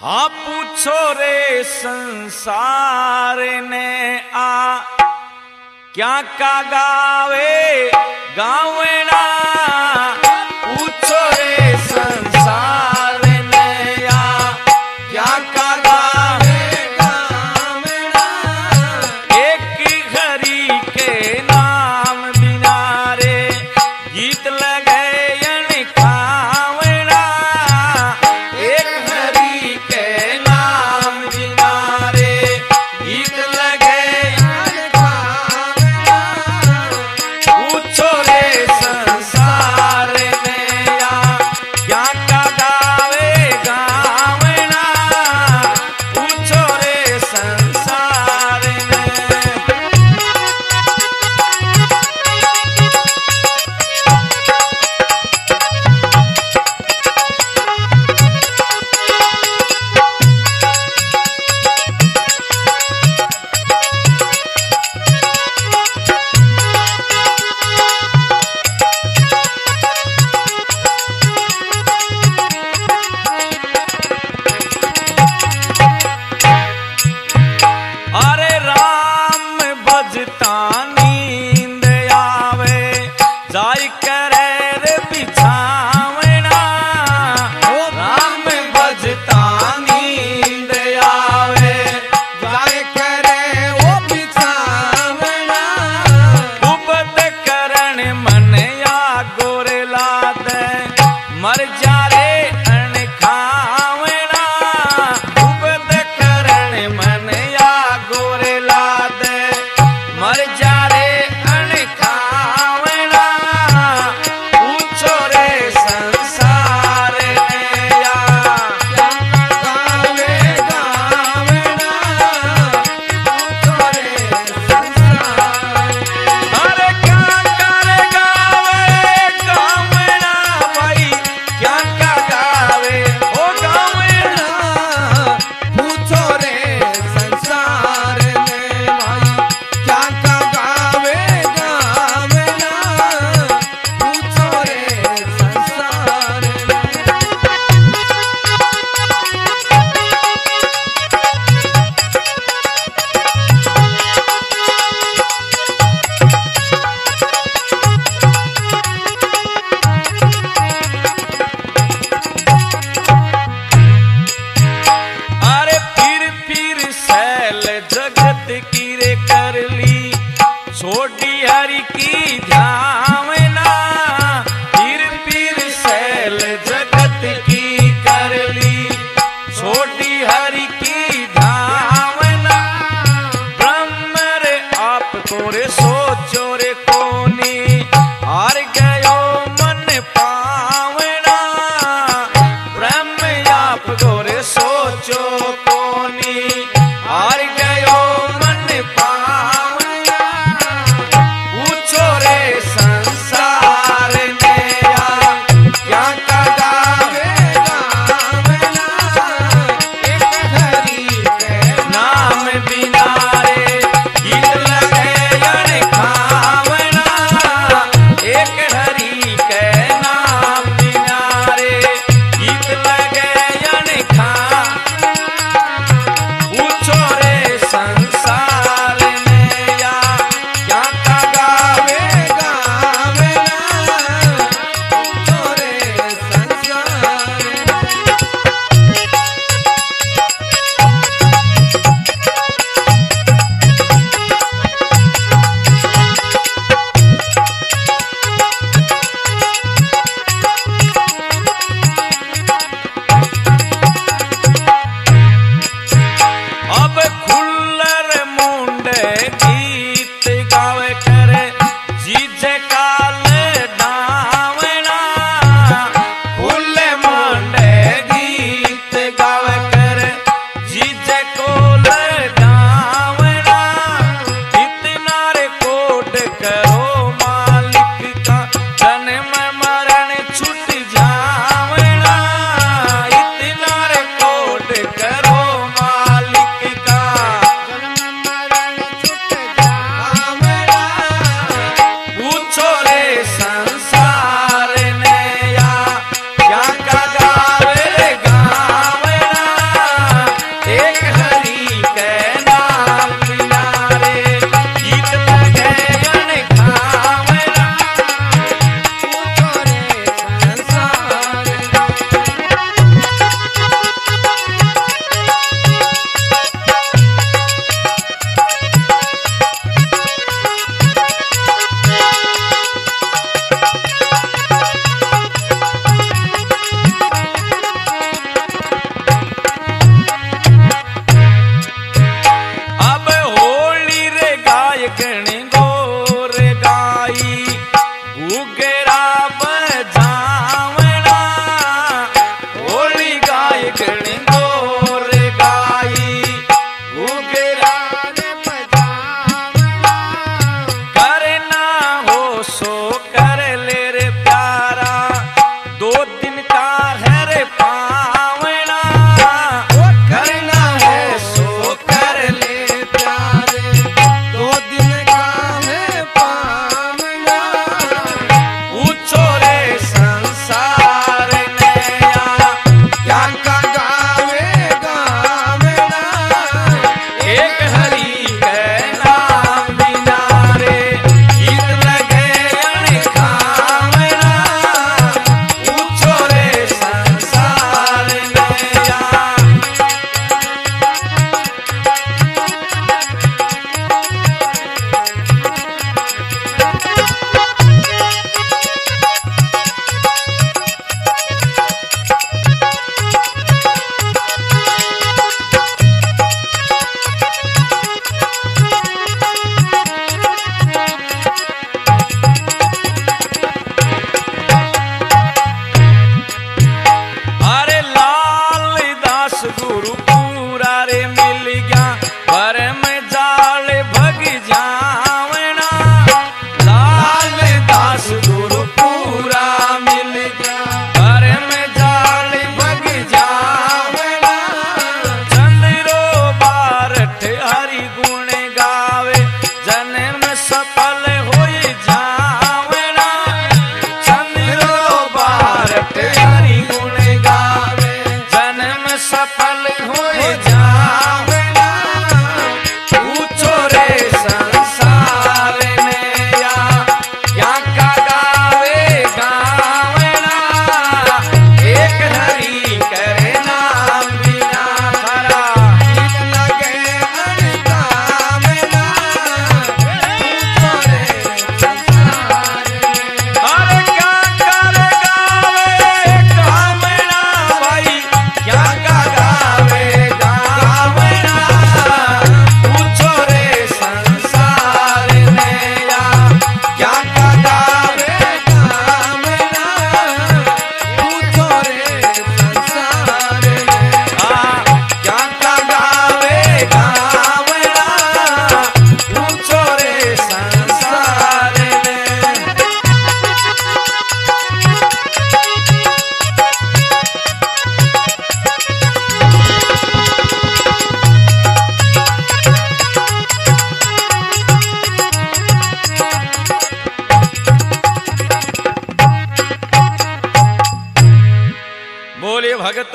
हाँ पूछो रे संसार ने आ क्या का गावे गावेड़ा Mónica. ஓடி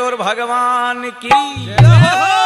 और भगवान की। जय हो